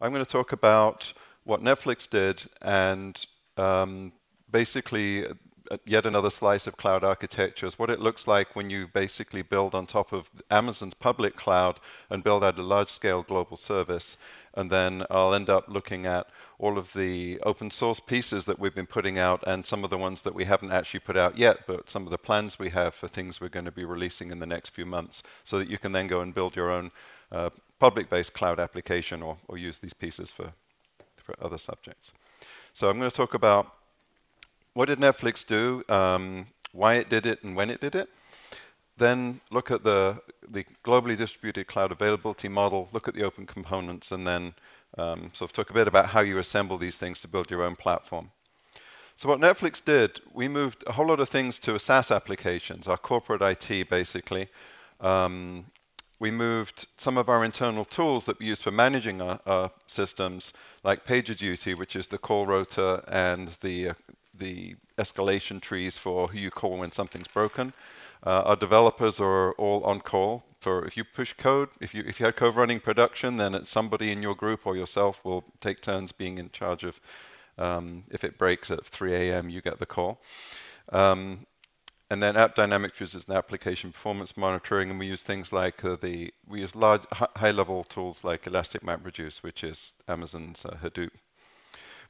I'm going to talk about what Netflix did and um, basically uh, yet another slice of cloud architectures, what it looks like when you basically build on top of Amazon's public cloud and build out a large-scale global service. And then I'll end up looking at all of the open source pieces that we've been putting out and some of the ones that we haven't actually put out yet, but some of the plans we have for things we're going to be releasing in the next few months so that you can then go and build your own uh, public-based cloud application or, or use these pieces for, for other subjects. So I'm going to talk about what did Netflix do, um, why it did it, and when it did it. Then look at the, the globally distributed cloud availability model, look at the open components, and then um, sort of talk a bit about how you assemble these things to build your own platform. So what Netflix did, we moved a whole lot of things to a SaaS applications, our corporate IT basically. Um, we moved some of our internal tools that we use for managing our, our, systems, like PagerDuty, which is the call rotor and the uh, the escalation trees for who you call when something's broken. Uh, our developers are all on call for if you push code, if you if you had code running production, then it's somebody in your group or yourself will take turns being in charge of. Um, if it breaks at 3 a.m., you get the call. Um, and then AppDynamics uses an application performance monitoring, and we use things like uh, the we use large high-level tools like Elastic MapReduce, which is Amazon's uh, Hadoop.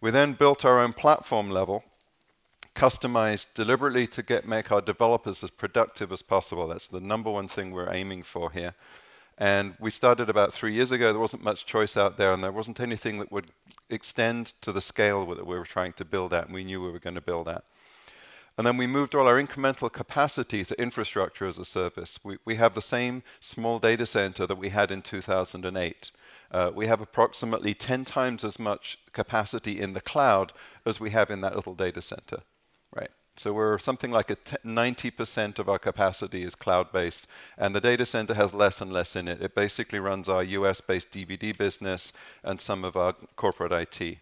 We then built our own platform level customized deliberately to get make our developers as productive as possible. That's the number one thing we're aiming for here. And we started about three years ago. There wasn't much choice out there, and there wasn't anything that would extend to the scale that we were trying to build at, and we knew we were going to build at. And then we moved all our incremental capacity to infrastructure as a service. We, we have the same small data center that we had in 2008. Uh, we have approximately 10 times as much capacity in the cloud as we have in that little data center. Right. So we're something like a 90% of our capacity is cloud-based, and the data center has less and less in it. It basically runs our US-based DVD business and some of our corporate IT.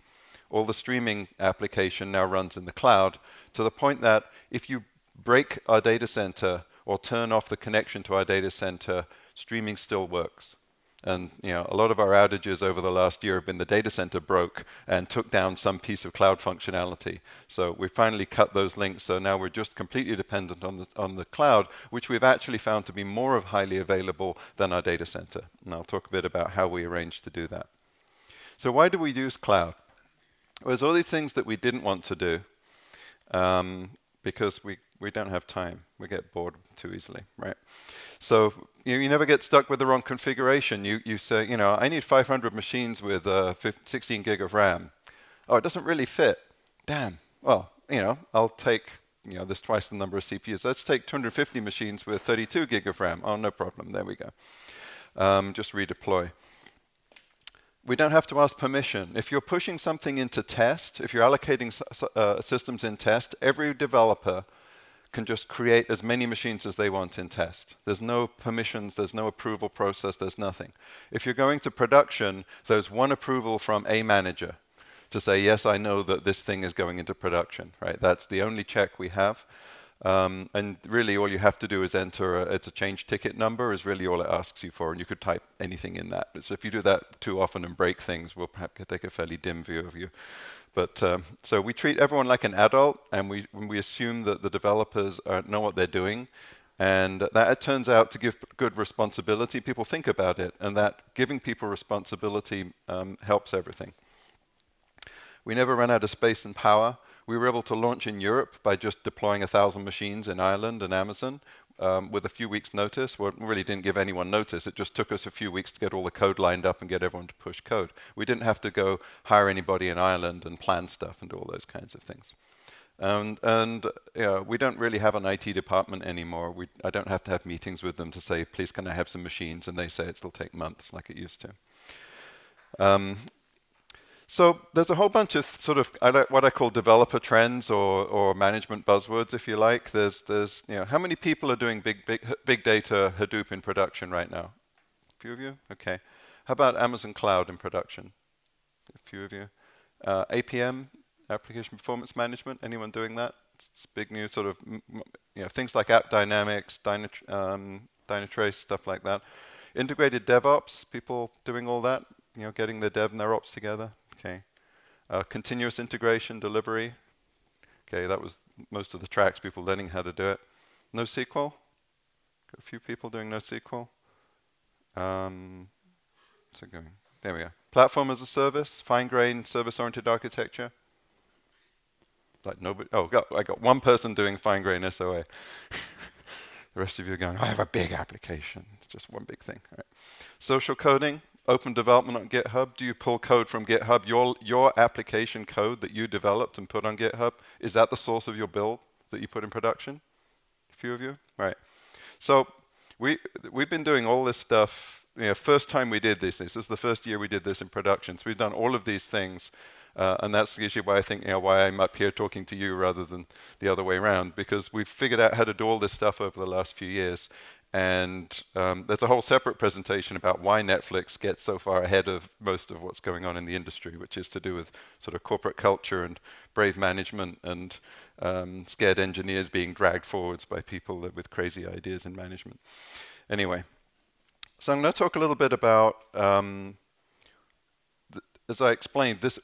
All the streaming application now runs in the cloud to the point that if you break our data center or turn off the connection to our data center, streaming still works. And you know, a lot of our outages over the last year have been the data center broke and took down some piece of cloud functionality. So we finally cut those links. So now we're just completely dependent on the on the cloud, which we've actually found to be more of highly available than our data center. And I'll talk a bit about how we arranged to do that. So why do we use cloud? There's all these things that we didn't want to do um, because we we don't have time. We get bored too easily, right? So you, you, never get stuck with the wrong configuration. You, you say, you know, I need 500 machines with uh, 15, 16 gig of RAM. Oh, it doesn't really fit. Damn. Well, you know, I'll take, you know, there's twice the number of CPUs. Let's take 250 machines with 32 gig of RAM. Oh, no problem. There we go. Um, just redeploy. We don't have to ask permission. If you're pushing something into test, if you're allocating uh, systems in test, every developer can just create as many machines as they want in test. There's no permissions, there's no approval process, there's nothing. If you're going to production, there's one approval from a manager to say, yes, I know that this thing is going into production, right? That's the only check we have. Um, and really all you have to do is enter, a, it's a change ticket number is really all it asks you for, and you could type anything in that. So if you do that too often and break things, we'll perhaps take a fairly dim view of you. But um, so we treat everyone like an adult, and we we assume that the developers are, know what they're doing, and that it turns out to give good responsibility. People think about it, and that giving people responsibility um, helps everything. We never ran out of space and power. We were able to launch in Europe by just deploying a thousand machines in Ireland and Amazon um, with a few weeks' notice. Well, really didn't give anyone notice. It just took us a few weeks to get all the code lined up and get everyone to push code. We didn't have to go hire anybody in Ireland and plan stuff and do all those kinds of things. And you know, we don't really have an IT department anymore. We, I don't have to have meetings with them to say, please can I have some machines? And they say it'll take months like it used to. Um, so there's a whole bunch of sort of what I call developer trends or, or management buzzwords, if you like. There's there's you know how many people are doing big big big data Hadoop in production right now? A few of you. Okay. How about Amazon Cloud in production? A few of you. Uh, APM, application performance management. Anyone doing that? It's big new sort of you know things like AppDynamics, Dynat um, Dynatrace, stuff like that. Integrated DevOps, people doing all that you know, getting their dev and their ops together. Uh, continuous integration, delivery. Okay, that was most of the tracks, people learning how to do it. NoSQL. Got a few people doing NoSQL. Um, it going? There we go. Platform as a service, fine-grained service-oriented architecture. Like nobody. Oh, got, I got one person doing fine-grained SOA. the rest of you are going. I have a big application. It's just one big thing. Social coding, open development on GitHub? Do you pull code from GitHub? Your, your application code that you developed and put on GitHub, is that the source of your build that you put in production? A few of you? Right. So we, we've been doing all this stuff. You know, first time we did this, this is the first year we did this in production. So we've done all of these things. Uh, and that's usually why I think, you know, why I'm up here talking to you rather than the other way around, because we've figured out how to do all this stuff over the last few years. And um, there's a whole separate presentation about why Netflix gets so far ahead of most of what's going on in the industry, which is to do with sort of corporate culture and brave management and um, scared engineers being dragged forwards by people with crazy ideas in management. Anyway, so I'm going to talk a little bit about, um, as I explained, this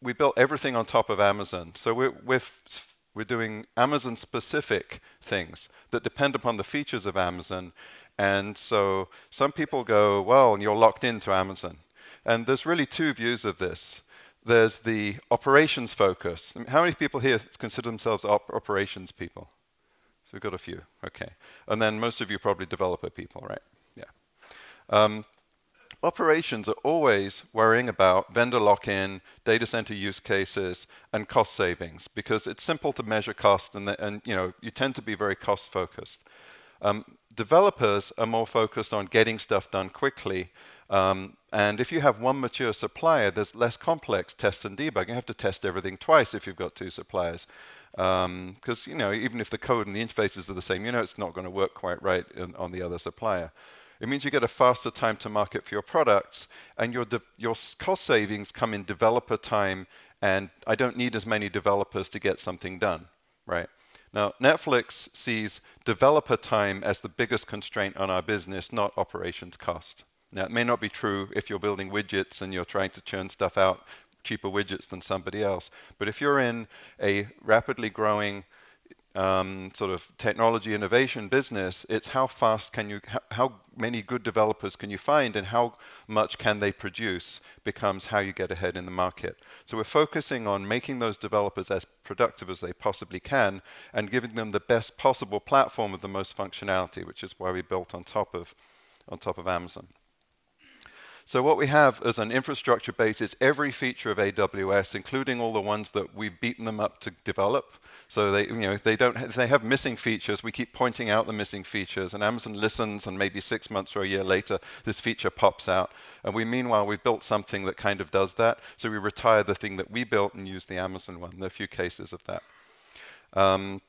we built everything on top of Amazon. So we're, we're we're doing Amazon specific things that depend upon the features of Amazon. And so some people go, well, you're locked into Amazon. And there's really two views of this. There's the operations focus. How many people here consider themselves op operations people? So we've got a few, okay. And then most of you probably developer people, right? Yeah. Um, operations are always worrying about vendor lock-in, data center use cases, and cost savings because it's simple to measure cost and, the, and you know you tend to be very cost focused. Um, developers are more focused on getting stuff done quickly. Um, and if you have one mature supplier, there's less complex test and debug. You have to test everything twice if you've got two suppliers. Because, um, you know, even if the code and the interfaces are the same, you know it's not going to work quite right in, on the other supplier. It means you get a faster time to market for your products, and your, your cost savings come in developer time, and I don't need as many developers to get something done, right? Now, Netflix sees developer time as the biggest constraint on our business, not operations cost. Now, it may not be true if you're building widgets and you're trying to churn stuff out cheaper widgets than somebody else. But if you're in a rapidly growing um, sort of technology innovation business, it's how fast can you, how many good developers can you find and how much can they produce becomes how you get ahead in the market. So we're focusing on making those developers as productive as they possibly can and giving them the best possible platform with the most functionality, which is why we built on top of, on top of Amazon. So what we have as an infrastructure base is every feature of AWS, including all the ones that we've beaten them up to develop. So they, you know, they don't, ha they have missing features. We keep pointing out the missing features, and Amazon listens, and maybe six months or a year later, this feature pops out. And we, meanwhile, we've built something that kind of does that. So we retire the thing that we built and use the Amazon one. There are a few cases of that. Um,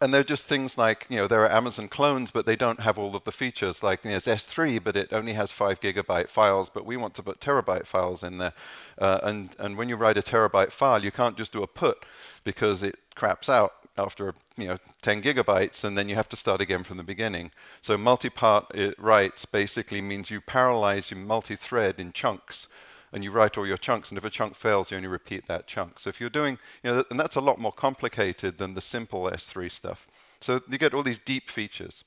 and they're just things like, you know, there are Amazon clones, but they don't have all of the features. Like, you know, it's S3, but it only has five gigabyte files, but we want to put terabyte files in there. Uh, and, and when you write a terabyte file, you can't just do a put because it craps out after, you know, 10 gigabytes, and then you have to start again from the beginning. So multi-part writes basically means you parallelize your multi-thread in chunks and you write all your chunks, and if a chunk fails, you only repeat that chunk. So if you're doing, you know, and that's a lot more complicated than the simple S3 stuff. So you get all these deep features.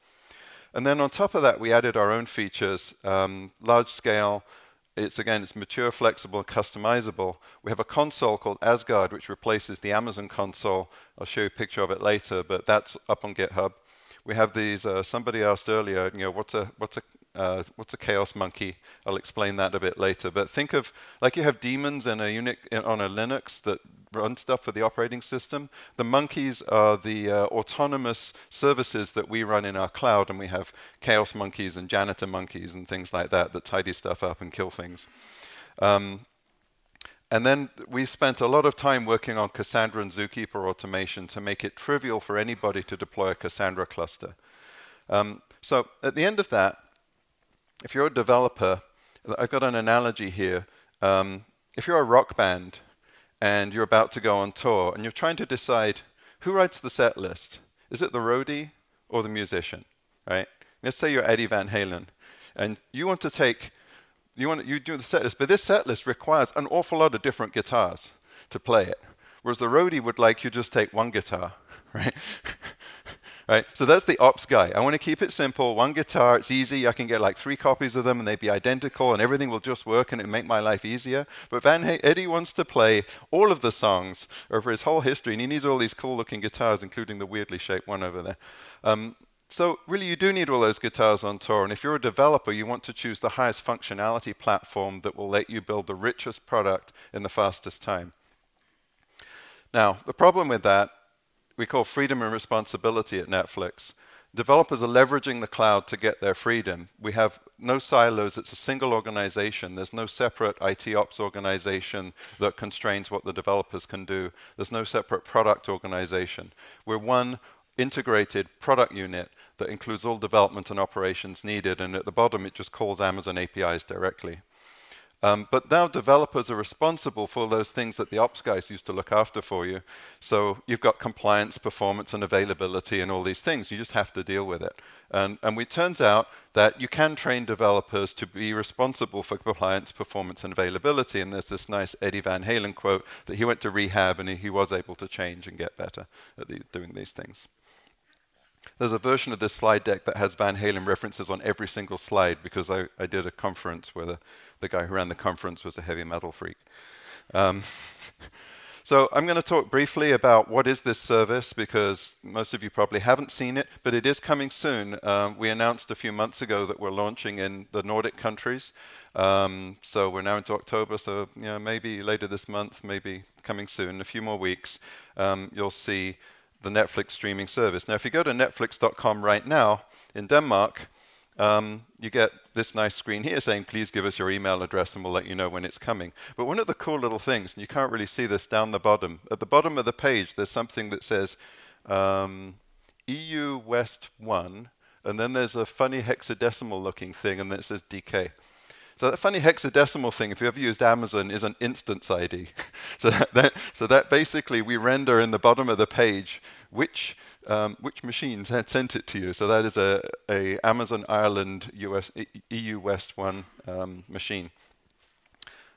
And then on top of that, we added our own features, um, large scale. It's again, it's mature, flexible, customizable. We have a console called Asgard, which replaces the Amazon console. I'll show you a picture of it later, but that's up on GitHub. We have these. Uh, somebody asked earlier, you know, what's a what's a uh, what's a chaos monkey? I'll explain that a bit later. But think of like you have daemons in a Unix on a Linux that run stuff for the operating system. The monkeys are the uh, autonomous services that we run in our cloud, and we have chaos monkeys and janitor monkeys and things like that that tidy stuff up and kill things. Um, and then we spent a lot of time working on Cassandra and Zookeeper automation to make it trivial for anybody to deploy a Cassandra cluster. Um, so at the end of that, if you're a developer, I've got an analogy here. Um, if you're a rock band and you're about to go on tour and you're trying to decide who writes the set list, is it the roadie or the musician, right? Let's say you're Eddie Van Halen and you want to take you want you do the set list, but this set list requires an awful lot of different guitars to play it. Whereas the roadie would like you just take one guitar, right? Right? So that's the ops guy. I want to keep it simple. One guitar, it's easy. I can get like three copies of them and they'd be identical and everything will just work and it make my life easier. But Van Eddie wants to play all of the songs over his whole history and he needs all these cool looking guitars, including the weirdly shaped one over there. Um, so really you do need all those guitars on tour and if you're a developer you want to choose the highest functionality platform that will let you build the richest product in the fastest time. Now the problem with that we call freedom and responsibility at Netflix. Developers are leveraging the cloud to get their freedom. We have no silos, it's a single organization. There's no separate IT ops organization that constrains what the developers can do. There's no separate product organization. We're one integrated product unit that includes all development and operations needed, and at the bottom it just calls Amazon APIs directly. Um, but now developers are responsible for those things that the ops guys used to look after for you. So you've got compliance, performance, and availability, and all these things. You just have to deal with it. And, and it turns out that you can train developers to be responsible for compliance, performance, and availability. And there's this nice Eddie Van Halen quote that he went to rehab and he, he was able to change and get better at the, doing these things. There's a version of this slide deck that has Van Halen references on every single slide because I, I did a conference where the, the guy who ran the conference was a heavy metal freak. Um, so I'm going to talk briefly about what is this service because most of you probably haven't seen it, but it is coming soon. Um, we announced a few months ago that we're launching in the Nordic countries. Um, so we're now into October, so you know, maybe later this month, maybe coming soon, a few more weeks, um, you'll see the Netflix streaming service. Now, if you go to netflix.com right now in Denmark, um, you get this nice screen here saying, please give us your email address and we'll let you know when it's coming. But one of the cool little things, and you can't really see this down the bottom, at the bottom of the page, there's something that says um, EU West 1, and then there's a funny hexadecimal looking thing, and then it says DK. So that funny hexadecimal thing, if you ever used Amazon, is an instance ID. so, that, that, so that basically we render in the bottom of the page which um, which machines had sent it to you. So that is a, a Amazon Ireland US EU West one um, machine.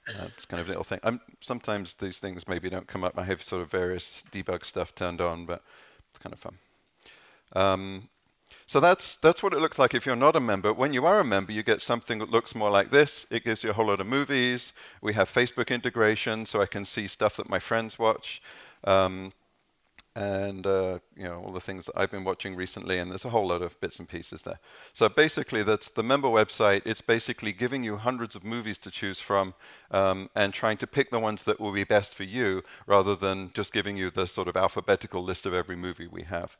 Uh, it's kind of a little thing. I'm, sometimes these things maybe don't come up. I have sort of various debug stuff turned on, but it's kind of fun. Um, so that's, that's what it looks like if you're not a member. When you are a member, you get something that looks more like this. It gives you a whole lot of movies. We have Facebook integration, so I can see stuff that my friends watch. Um, and uh, you know all the things that I've been watching recently, and there's a whole lot of bits and pieces there. So basically, that's the member website. It's basically giving you hundreds of movies to choose from, um, and trying to pick the ones that will be best for you, rather than just giving you the sort of alphabetical list of every movie we have.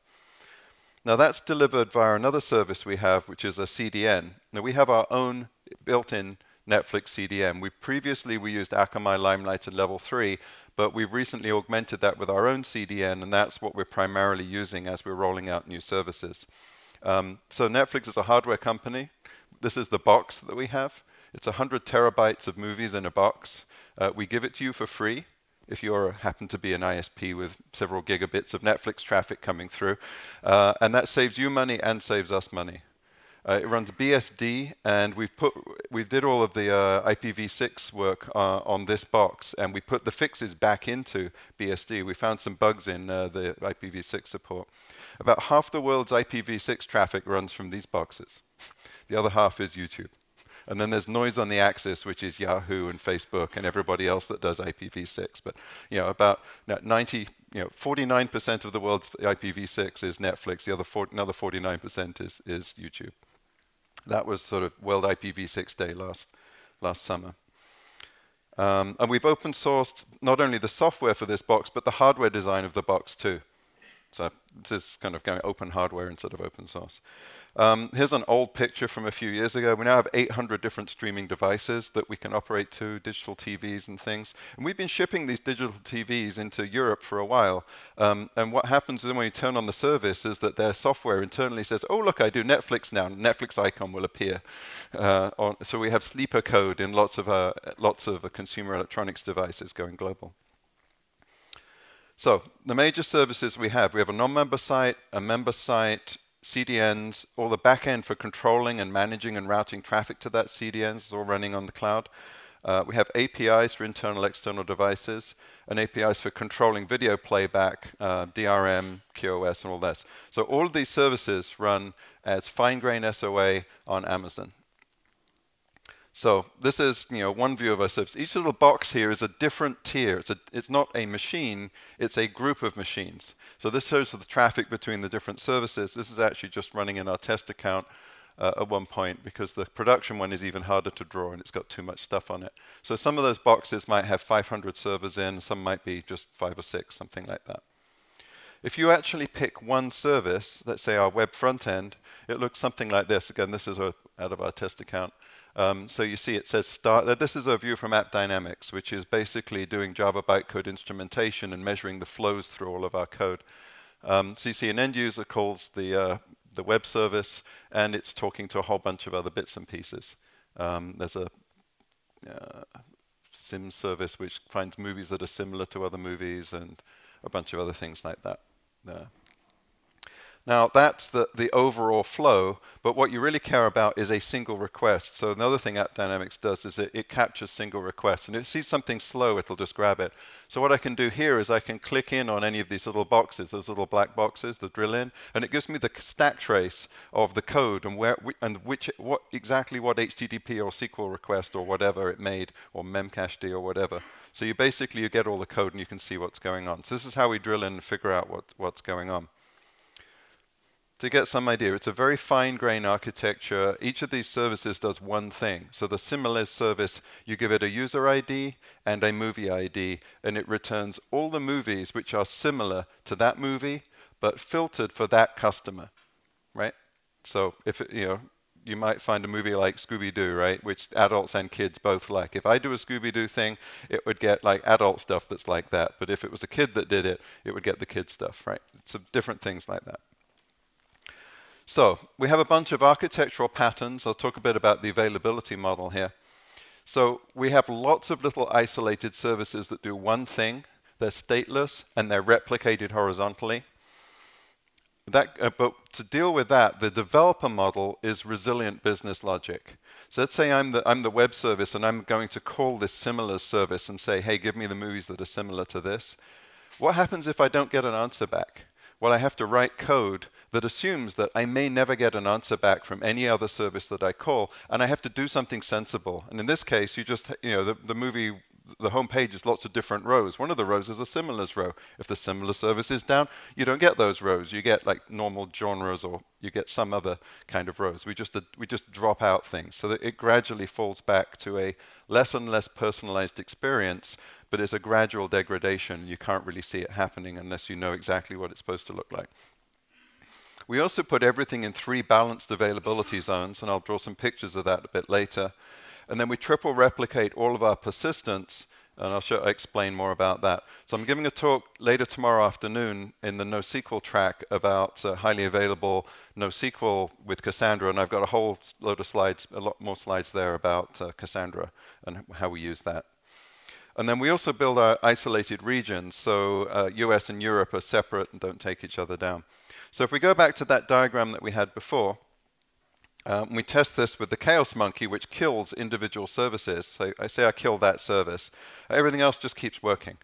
Now that's delivered via another service we have, which is a CDN. Now we have our own built-in Netflix CDN. We previously we used Akamai Limelight at level 3, but we've recently augmented that with our own CDN, and that's what we're primarily using as we're rolling out new services. Um, so Netflix is a hardware company. This is the box that we have. It's 100 terabytes of movies in a box. Uh, we give it to you for free if you happen to be an ISP with several gigabits of Netflix traffic coming through. Uh, and that saves you money and saves us money. Uh, it runs BSD, and we've put we did all of the uh, IPv6 work uh, on this box, and we put the fixes back into BSD. We found some bugs in uh, the IPv6 support. About half the world's IPv6 traffic runs from these boxes. the other half is YouTube. And then there's noise on the axis, which is Yahoo and Facebook and everybody else that does IPv6. But you know, about 90, you know, 49% of the world's IPv6 is Netflix. The other another 49% is is YouTube. That was sort of World IPv6 Day last last summer. Um, and we've open sourced not only the software for this box, but the hardware design of the box too. So this is kind of going open hardware instead of open source. Um, here's an old picture from a few years ago. We now have 800 different streaming devices that we can operate to, digital TVs and things. And we've been shipping these digital TVs into Europe for a while. Um, and what happens then when you turn on the service is that their software internally says, oh, look, I do Netflix now. Netflix icon will appear. Uh, on, so we have sleeper code in lots of, uh, lots of uh, consumer electronics devices going global. So the major services we have, we have a non-member site, a member site, CDNs, all the backend for controlling and managing and routing traffic to that CDNs is all running on the cloud. Uh, we have APIs for internal, external devices, and APIs for controlling video playback, uh, DRM, QoS, and all this. So all of these services run as fine-grained SOA on Amazon. So this is you know one view of our service. Each little box here is a different tier. It's, a, it's not a machine, it's a group of machines. So this shows the traffic between the different services. This is actually just running in our test account uh, at one point because the production one is even harder to draw and it's got too much stuff on it. So some of those boxes might have 500 servers in, some might be just five or six, something like that. If you actually pick one service, let's say our web front end, it looks something like this. Again, this is a, out of our test account. Um, so you see it says start. This is a view from AppDynamics, which is basically doing Java bytecode instrumentation and measuring the flows through all of our code. Um, so you see an end user calls the, uh, the web service, and it's talking to a whole bunch of other bits and pieces. Um, there's a uh, sim service which finds movies that are similar to other movies and a bunch of other things like that. Uh, now that's the, the overall flow, but what you really care about is a single request. So another thing AppDynamics does is it, it captures single requests. And if it sees something slow, it'll just grab it. So what I can do here is I can click in on any of these little boxes, those little black boxes, the drill in, and it gives me the stack trace of the code and where and which what exactly what HTTP or SQL request or whatever it made, or memcached or whatever. So you basically you get all the code and you can see what's going on. So this is how we drill in and figure out what, what's going on to get some idea, it's a very fine-grained architecture. Each of these services does one thing. So the Similars service, you give it a user ID and a movie ID, and it returns all the movies which are similar to that movie, but filtered for that customer, right? So if it, you know, you might find a movie like Scooby-Doo, right, which adults and kids both like. If I do a Scooby-Doo thing, it would get like adult stuff that's like that. But if it was a kid that did it, it would get the kid stuff, right? So different things like that. So we have a bunch of architectural patterns. I'll talk a bit about the availability model here. So we have lots of little isolated services that do one thing. They're stateless and they're replicated horizontally. That, uh, but to deal with that, the developer model is resilient business logic. So let's say I'm the, I'm the web service and I'm going to call this similar service and say, hey, give me the movies that are similar to this. What happens if I don't get an answer back? Well, I have to write code that assumes that I may never get an answer back from any other service that I call, and I have to do something sensible. And in this case, you just, you know, the, the movie, the home page is lots of different rows. One of the rows is a similars row. If the similar service is down, you don't get those rows. You get like normal genres or you get some other kind of rows. We just, uh, we just drop out things so that it gradually falls back to a less and less personalized experience but it's a gradual degradation. You can't really see it happening unless you know exactly what it's supposed to look like. We also put everything in three balanced availability zones, and I'll draw some pictures of that a bit later. And then we triple replicate all of our persistence, and I'll show, explain more about that. So I'm giving a talk later tomorrow afternoon in the NoSQL track about uh, highly available NoSQL with Cassandra, and I've got a whole load of slides, a lot more slides there about uh, Cassandra and how we use that. And then we also build our isolated regions, so uh, US and Europe are separate and don't take each other down. So if we go back to that diagram that we had before, um, we test this with the chaos monkey, which kills individual services. So I say I kill that service. Everything else just keeps working.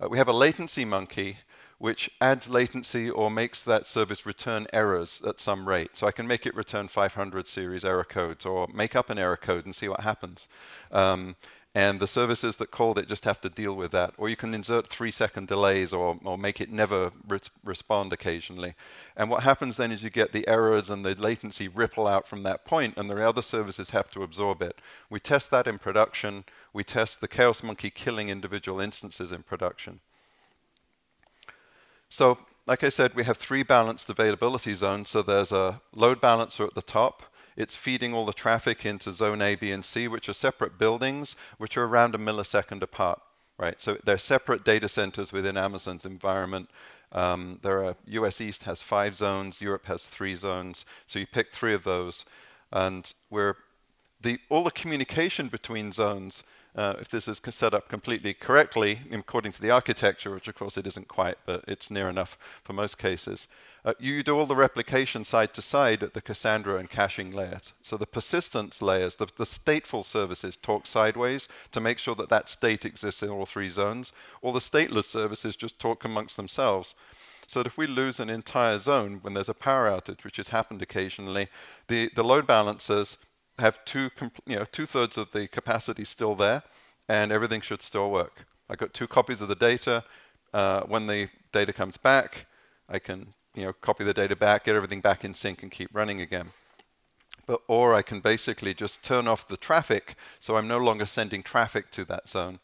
Uh, we have a latency monkey, which adds latency or makes that service return errors at some rate. So I can make it return 500 series error codes or make up an error code and see what happens. Um, and the services that called it just have to deal with that. Or you can insert three second delays or, or make it never re respond occasionally. And what happens then is you get the errors and the latency ripple out from that point, and the other services have to absorb it. We test that in production. We test the Chaos Monkey killing individual instances in production. So, like I said, we have three balanced availability zones. So there's a load balancer at the top, it's feeding all the traffic into zone A, B, and C, which are separate buildings, which are around a millisecond apart, right? So they're separate data centers within Amazon's environment. Um, there are US East has five zones, Europe has three zones. So you pick three of those, and we're the all the communication between zones uh, if this is set up completely correctly, according to the architecture, which of course it isn't quite, but it's near enough for most cases, uh, you do all the replication side to side at the Cassandra and caching layers. So the persistence layers, the, the stateful services talk sideways to make sure that that state exists in all three zones. All the stateless services just talk amongst themselves. So that if we lose an entire zone when there's a power outage, which has happened occasionally, the, the load balancers have two, you know, two-thirds of the capacity still there, and everything should still work. I got two copies of the data. Uh, when the data comes back, I can you know, copy the data back, get everything back in sync, and keep running again. But, or I can basically just turn off the traffic, so I'm no longer sending traffic to that zone,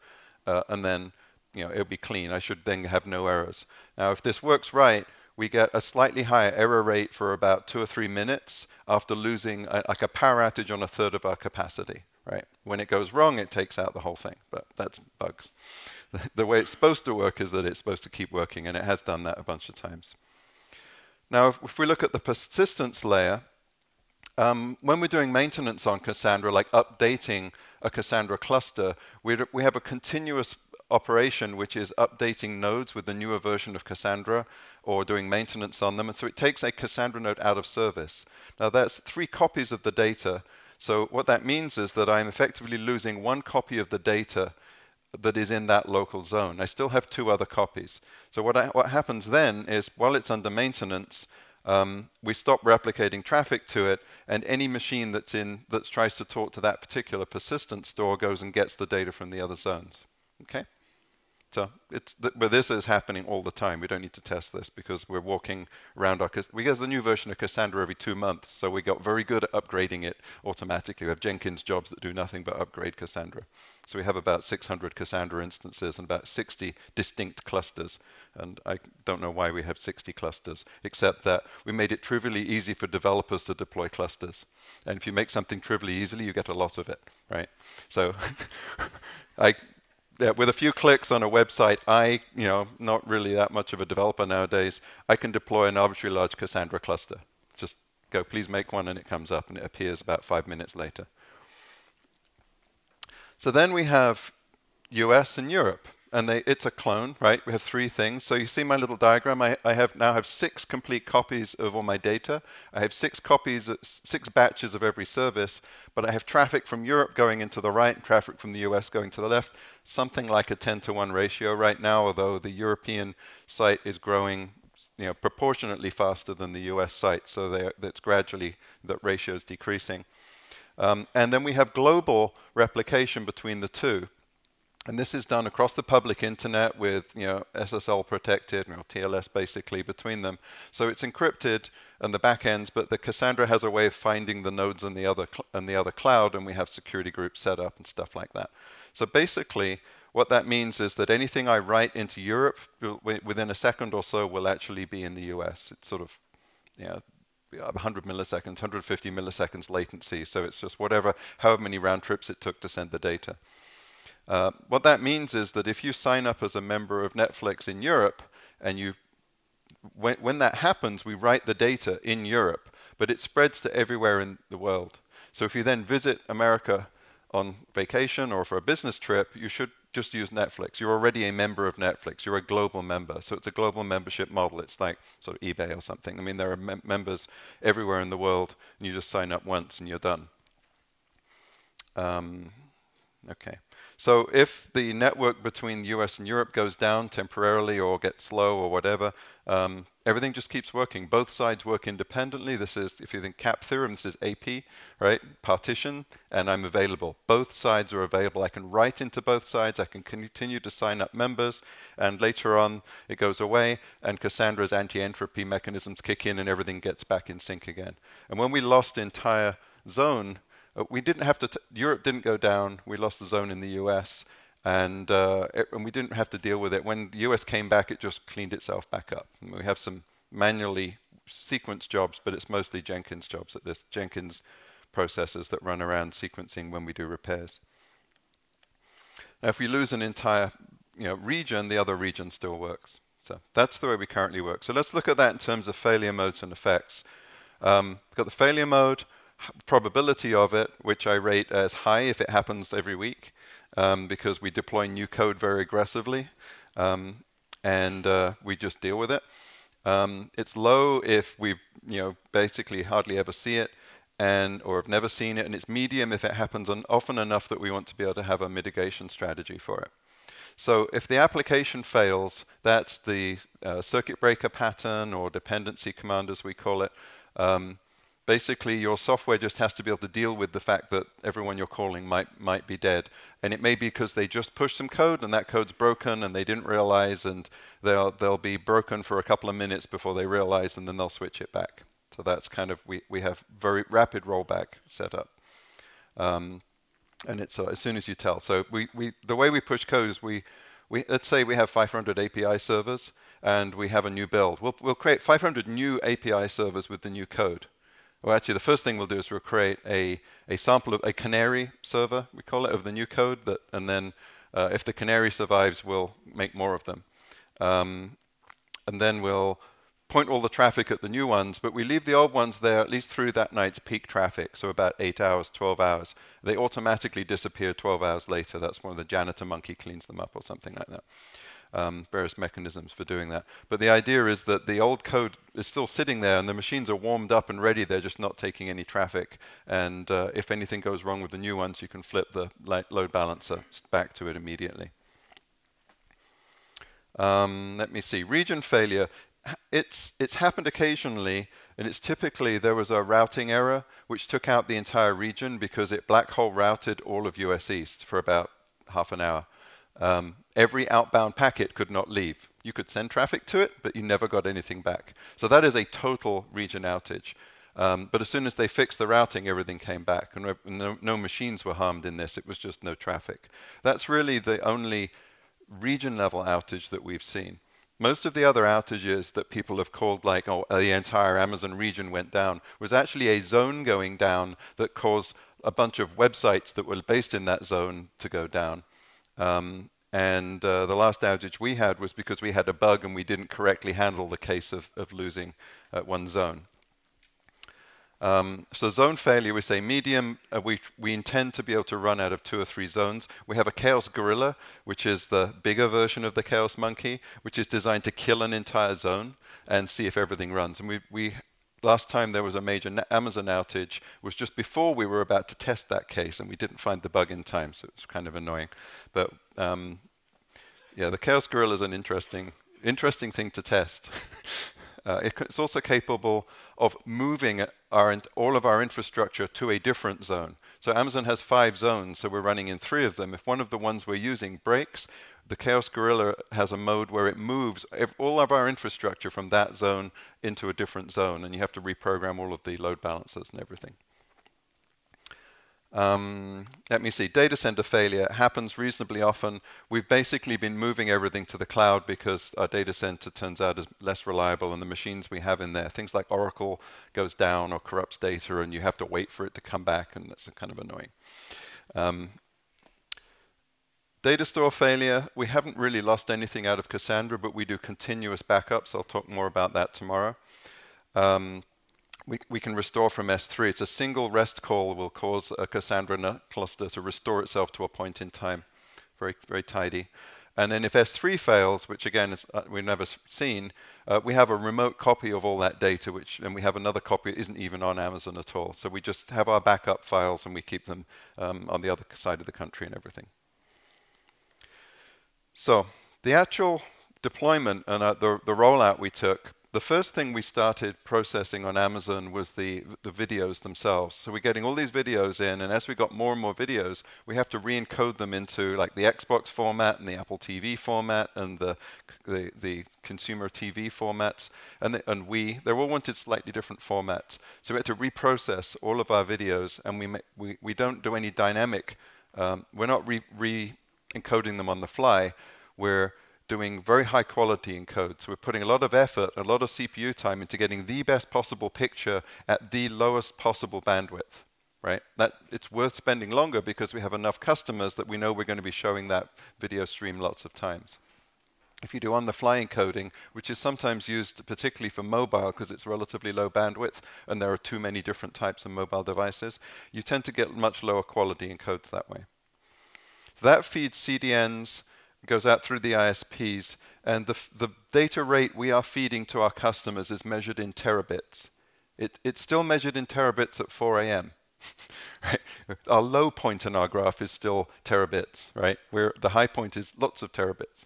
uh, and then you know, it'll be clean. I should then have no errors. Now, if this works right, we get a slightly higher error rate for about two or three minutes after losing a, like a power outage on a third of our capacity. Right? When it goes wrong, it takes out the whole thing, but that's bugs. the way it's supposed to work is that it's supposed to keep working, and it has done that a bunch of times. Now, if, if we look at the persistence layer, um, when we're doing maintenance on Cassandra, like updating a Cassandra cluster, we we have a continuous operation which is updating nodes with the newer version of Cassandra or doing maintenance on them. And so it takes a Cassandra node out of service. Now that's three copies of the data. So what that means is that I'm effectively losing one copy of the data that is in that local zone. I still have two other copies. So what, I, what happens then is while it's under maintenance, um, we stop replicating traffic to it, and any machine that's in that tries to talk to that particular persistent store goes and gets the data from the other zones. Okay. So it's th but this is happening all the time. We don't need to test this because we're walking around our. We get the new version of Cassandra every two months, so we got very good at upgrading it automatically. We have Jenkins jobs that do nothing but upgrade Cassandra. So we have about 600 Cassandra instances and about 60 distinct clusters. And I don't know why we have 60 clusters, except that we made it trivially easy for developers to deploy clusters. And if you make something trivially easily, you get a lot of it, right? So I yeah, with a few clicks on a website, I, you know, not really that much of a developer nowadays, I can deploy an arbitrary large Cassandra cluster. Just go, please make one, and it comes up, and it appears about five minutes later. So then we have US and Europe and they, it's a clone, right? We have three things. So you see my little diagram. I, I have now have six complete copies of all my data. I have six copies, six batches of every service, but I have traffic from Europe going into the right, and traffic from the US going to the left, something like a 10 to 1 ratio right now, although the European site is growing you know, proportionately faster than the US site, so that's gradually, that ratio is decreasing. Um, and then we have global replication between the two. And this is done across the public internet with you know, SSL protected, or TLS basically between them. So it's encrypted and the backends, but the Cassandra has a way of finding the nodes in the other in the other cloud, and we have security groups set up and stuff like that. So basically, what that means is that anything I write into Europe within a second or so will actually be in the US. It's sort of you know, 100 milliseconds, 150 milliseconds latency. So it's just whatever, however many round trips it took to send the data. Uh, what that means is that if you sign up as a member of Netflix in Europe, and you, when, when that happens, we write the data in Europe, but it spreads to everywhere in the world. So if you then visit America on vacation or for a business trip, you should just use Netflix. You're already a member of Netflix. You're a global member. So it's a global membership model. It's like sort of eBay or something. I mean, there are mem members everywhere in the world, and you just sign up once and you're done. Um, okay. So if the network between the US and Europe goes down temporarily or gets slow or whatever, um, everything just keeps working. Both sides work independently. This is, if you think CAP theorem, this is AP, right? Partition, and I'm available. Both sides are available. I can write into both sides. I can continue to sign up members, and later on it goes away, and Cassandra's anti-entropy mechanisms kick in, and everything gets back in sync again. And when we lost the entire zone, uh, we didn't have to, Europe didn't go down, we lost the zone in the US, and, uh, it, and we didn't have to deal with it. When the US came back, it just cleaned itself back up. And we have some manually sequenced jobs, but it's mostly Jenkins jobs at this, Jenkins processes that run around sequencing when we do repairs. Now, if we lose an entire you know, region, the other region still works. So that's the way we currently work. So let's look at that in terms of failure modes and effects. Um, got the failure mode, probability of it, which I rate as high if it happens every week. um, because we deploy new code very aggressively, um, and uh, we just deal with it. Um, it's low if we you know basically hardly ever see it, and or have never seen it, and it's medium if it happens often enough that we want to be able to have a mitigation strategy for it. So if the application fails, that's the uh, circuit breaker pattern or dependency command as we call it. Um, basically, your software just has to be able to deal with the fact that everyone you're calling might, might be dead. And it may be because they just pushed some code and that code's broken and they didn't realize and they'll, they'll be broken for a couple of minutes before they realize and then they'll switch it back. So that's kind of, we, we have very rapid rollback set up. Um, and it's uh, as soon as you tell. So we, we the way we push code is we, we let's say we have 500 API servers and we have a new build. We'll, we'll create 500 new API servers with the new code. Well, actually, the first thing we'll do is we'll create a, a sample of a canary server, we call it, of the new code, that, and then uh, if the canary survives, we'll make more of them. Um, and then we'll point all the traffic at the new ones, but we leave the old ones there at least through that night's peak traffic, so about 8 hours, 12 hours. They automatically disappear 12 hours later. That's when the janitor monkey cleans them up or something like that. Um, various mechanisms for doing that. But the idea is that the old code is still sitting there and the machines are warmed up and ready. They're just not taking any traffic. And uh, if anything goes wrong with the new ones, you can flip the load balancer back to it immediately. Um, let me see. Region failure it's, it's happened occasionally, and it's typically there was a routing error which took out the entire region because it black hole routed all of US East for about half an hour. Um, every outbound packet could not leave. You could send traffic to it, but you never got anything back. So that is a total region outage. Um, but as soon as they fixed the routing, everything came back, and no, no machines were harmed in this. It was just no traffic. That's really the only region level outage that we've seen. Most of the other outages that people have called like, oh, the entire Amazon region went down, was actually a zone going down that caused a bunch of websites that were based in that zone to go down. Um, and uh, the last outage we had was because we had a bug and we didn't correctly handle the case of, of losing uh, one zone. Um, so zone failure, we say medium, uh, we, we intend to be able to run out of two or three zones. We have a Chaos Gorilla, which is the bigger version of the Chaos Monkey, which is designed to kill an entire zone and see if everything runs. And we, we last time there was a major Amazon outage was just before we were about to test that case, and we didn't find the bug in time, so it's kind of annoying. But um, yeah, the Chaos Gorilla is an interesting, interesting thing to test. Uh, it, it's also capable of moving our, all of our infrastructure to a different zone. So Amazon has five zones, so we're running in three of them. If one of the ones we're using breaks, the Chaos Gorilla has a mode where it moves all of our infrastructure from that zone into a different zone, and you have to reprogram all of the load balancers and everything. Um, let me see, data center failure happens reasonably often. We've basically been moving everything to the cloud because our data center turns out is less reliable and the machines we have in there, things like Oracle goes down or corrupts data and you have to wait for it to come back and that's kind of annoying. Um, data store failure, we haven't really lost anything out of Cassandra, but we do continuous backups. I'll talk more about that tomorrow. Um, we, we can restore from S3. It's a single REST call will cause a Cassandra cluster to restore itself to a point in time. Very, very tidy. And then if S3 fails, which again is, uh, we've never seen, uh, we have a remote copy of all that data, which and we have another copy that isn't even on Amazon at all. So we just have our backup files and we keep them um, on the other side of the country and everything. So the actual deployment and uh, the, the rollout we took the first thing we started processing on Amazon was the, the videos themselves. So we're getting all these videos in, and as we got more and more videos, we have to re-encode them into like the Xbox format and the Apple TV format and the, the, the consumer TV formats. And, the, and we, they all wanted slightly different formats. So we had to reprocess all of our videos, and we, we, we don't do any dynamic, um, we're not re-encoding them on the fly. We're doing very high quality encode. So we're putting a lot of effort, a lot of CPU time into getting the best possible picture at the lowest possible bandwidth. Right? That it's worth spending longer because we have enough customers that we know we're going to be showing that video stream lots of times. If you do on-the-fly encoding, which is sometimes used particularly for mobile because it's relatively low bandwidth and there are too many different types of mobile devices, you tend to get much lower quality encodes that way. That feeds CDNs, goes out through the ISPs, and the, the data rate we are feeding to our customers is measured in terabits. It, it's still measured in terabits at 4 a.m. right? Our low point in our graph is still terabits, right? Where the high point is lots of terabits.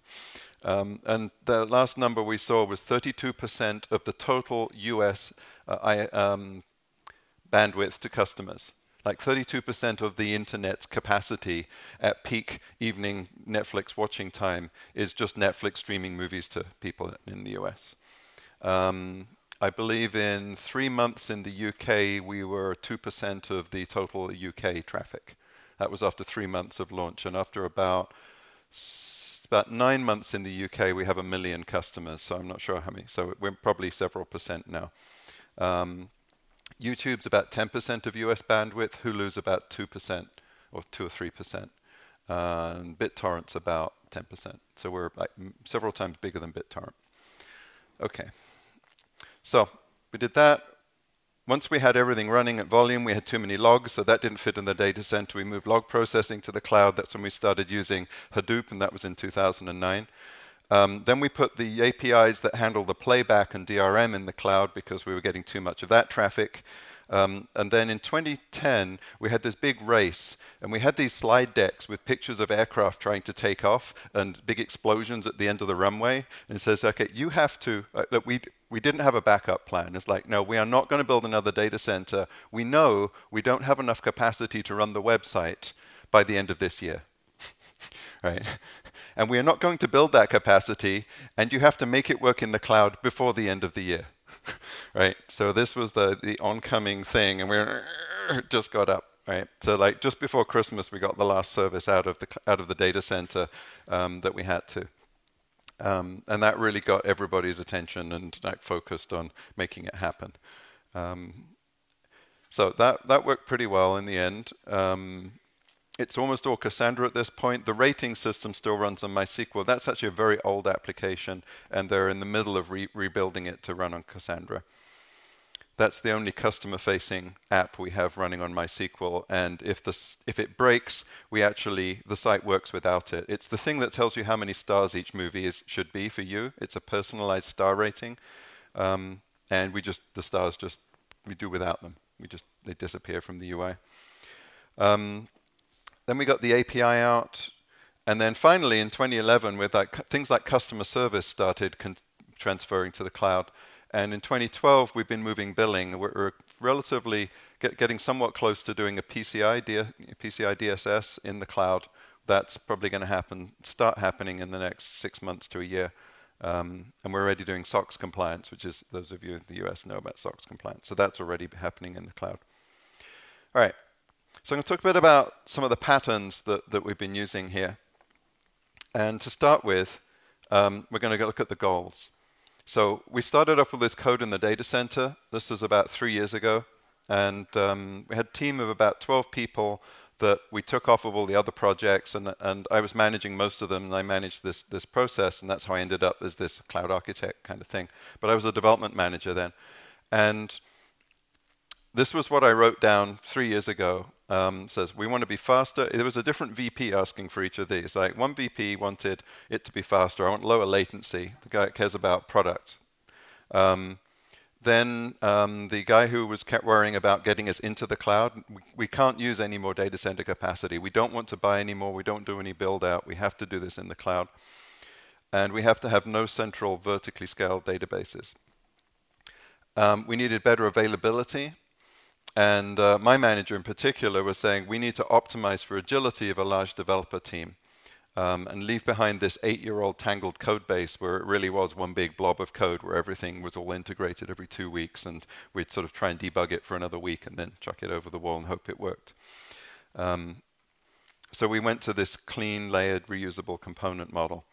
Um, and the last number we saw was 32% of the total US uh, I, um, bandwidth to customers. Like 32% of the internet's capacity at peak evening Netflix watching time is just Netflix streaming movies to people in the US. Um, I believe in three months in the UK, we were 2% of the total UK traffic. That was after three months of launch. And after about about nine months in the UK, we have a million customers. So I'm not sure how many. So we're probably several percent now. Um, YouTube's about 10% of US bandwidth. Hulu's about 2% or 2 or 3%. Uh, and BitTorrent's about 10%. So we're like several times bigger than BitTorrent. Okay. So we did that. Once we had everything running at volume, we had too many logs, so that didn't fit in the data center. We moved log processing to the cloud. That's when we started using Hadoop, and that was in 2009. Um, then we put the APIs that handle the playback and DRM in the cloud because we were getting too much of that traffic. Um, and then in 2010, we had this big race, and we had these slide decks with pictures of aircraft trying to take off and big explosions at the end of the runway. And it says, okay, you have to, uh, that we, we didn't have a backup plan. It's like, no, we are not going to build another data center. We know we don't have enough capacity to run the website by the end of this year. right? And we are not going to build that capacity, and you have to make it work in the cloud before the end of the year. right? So this was the, the oncoming thing, and we just got up. Right, so like just before Christmas, we got the last service out of the out of the data center um, that we had to, um, and that really got everybody's attention and like focused on making it happen. Um, so that that worked pretty well in the end. Um, it's almost all Cassandra at this point. The rating system still runs on MySQL. That's actually a very old application, and they're in the middle of re rebuilding it to run on Cassandra. That's the only customer-facing app we have running on MySQL, and if, this, if it breaks, we actually, the site works without it. It's the thing that tells you how many stars each movie is, should be for you. It's a personalized star rating, um, and we just, the stars just, we do without them. We just, they disappear from the UI. Um, then we got the API out. And then finally, in 2011, with things like customer service started transferring to the cloud. And in 2012, we've been moving billing. We're, we're relatively get, getting somewhat close to doing a PCI, PCI DSS in the cloud. That's probably going to happen, start happening in the next six months to a year. Um, and we're already doing SOX compliance, which is those of you in the US know about SOX compliance. So that's already happening in the cloud. All right. So I'm going to talk a bit about some of the patterns that, that we've been using here. And to start with, um, we're going to look at the goals. So we started off with this code in the data center. This was about three years ago. And um, we had a team of about 12 people that we took off of all the other projects, and, and I was managing most of them, and I managed this, this process, and that's how I ended up as this cloud architect kind of thing. But I was a development manager then. And this was what I wrote down three years ago um, says we want to be faster. There was a different VP asking for each of these. Like one VP wanted it to be faster. I want lower latency. The guy cares about product. Um, then um, the guy who was kept worrying about getting us into the cloud, we, we, can't use any more data center capacity. We don't want to buy any more. We don't do any build out. We have to do this in the cloud. And we have to have no central vertically scaled databases. Um, we needed better availability. And uh, my manager in particular was saying we need to optimize for agility of a large developer team um, and leave behind this eight-year-old tangled code base where it really was one big blob of code where everything was all integrated every two weeks and we'd sort of try and debug it for another week and then chuck it over the wall and hope it worked. Um, so we went to this clean, layered, reusable component model.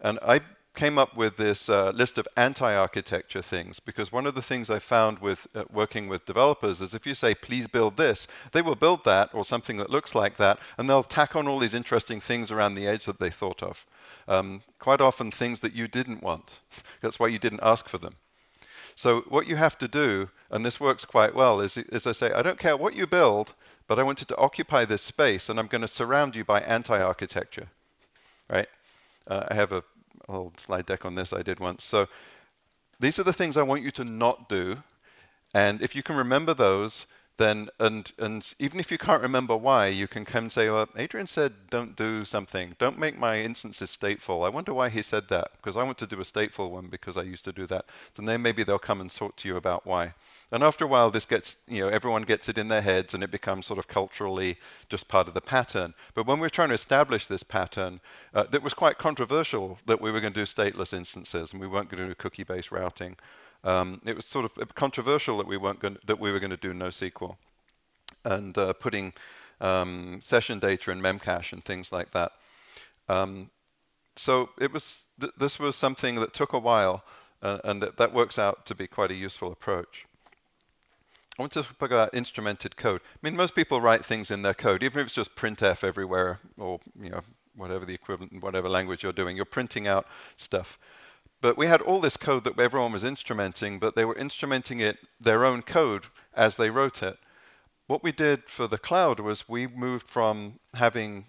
And I came up with this uh, list of anti-architecture things because one of the things I found with uh, working with developers is if you say, please build this, they will build that or something that looks like that, and they'll tack on all these interesting things around the edge that they thought of. Um, quite often things that you didn't want. That's why you didn't ask for them. So what you have to do, and this works quite well, is, is I say, I don't care what you build, but I wanted to occupy this space, and I'm going to surround you by anti-architecture, right? Uh, I have a, a little slide deck on this I did once. So these are the things I want you to not do, and if you can remember those, then and and even if you can't remember why, you can come say, well, Adrian said don't do something. Don't make my instances stateful. I wonder why he said that, because I want to do a stateful one because I used to do that. So then maybe they'll come and talk to you about why. And after a while, this gets, you know, everyone gets it in their heads and it becomes sort of culturally just part of the pattern. But when we we're trying to establish this pattern, uh, it was quite controversial that we were going to do stateless instances and we weren't going to do cookie-based routing. Um, it was sort of controversial that we weren't going that we were going to do NoSQL and uh, putting um, session data in Memcache and things like that. Um, so it was th this was something that took a while, uh, and that, that works out to be quite a useful approach. I want to talk about instrumented code. I mean, most people write things in their code, even if it's just printf everywhere, or you know, whatever the equivalent, whatever language you're doing, you're printing out stuff. But we had all this code that everyone was instrumenting, but they were instrumenting it, their own code, as they wrote it. What we did for the cloud was we moved from having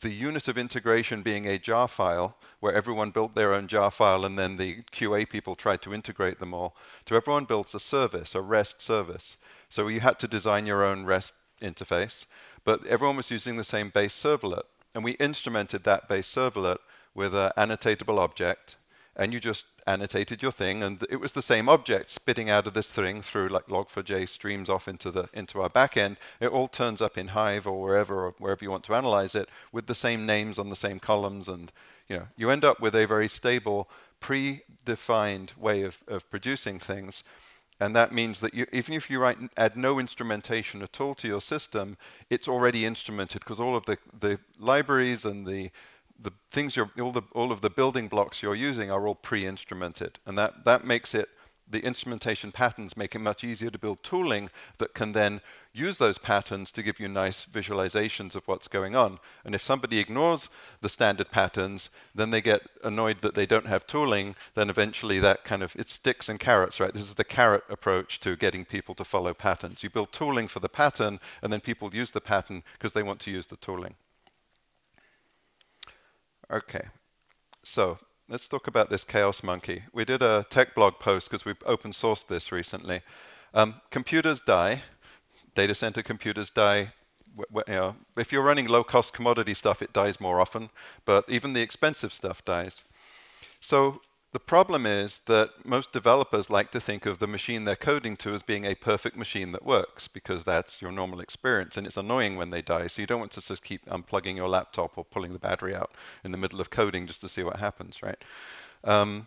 the unit of integration being a jar file, where everyone built their own jar file and then the QA people tried to integrate them all, to everyone builds a service, a REST service. So you had to design your own REST interface, but everyone was using the same base servlet. And we instrumented that base servlet with an annotatable object and you just annotated your thing, and it was the same object spitting out of this thing through like log4j streams off into the into our backend. It all turns up in Hive or wherever or wherever you want to analyze it with the same names on the same columns, and you know you end up with a very stable, predefined way of, of producing things. And that means that you, even if you write, add no instrumentation at all to your system, it's already instrumented because all of the, the libraries and the the things you're, all, the, all of the building blocks you're using are all pre-instrumented. And that, that makes it, the instrumentation patterns make it much easier to build tooling that can then use those patterns to give you nice visualizations of what's going on. And if somebody ignores the standard patterns, then they get annoyed that they don't have tooling, then eventually that kind of, it sticks and carrots, right? This is the carrot approach to getting people to follow patterns. You build tooling for the pattern, and then people use the pattern because they want to use the tooling. Okay, so let's talk about this Chaos Monkey. We did a tech blog post because we've open sourced this recently. Um, computers die, data center computers die. You know, if you're running low cost commodity stuff, it dies more often, but even the expensive stuff dies. So the problem is that most developers like to think of the machine they're coding to as being a perfect machine that works because that's your normal experience and it's annoying when they die. So you don't want to just keep unplugging your laptop or pulling the battery out in the middle of coding just to see what happens, right? Um,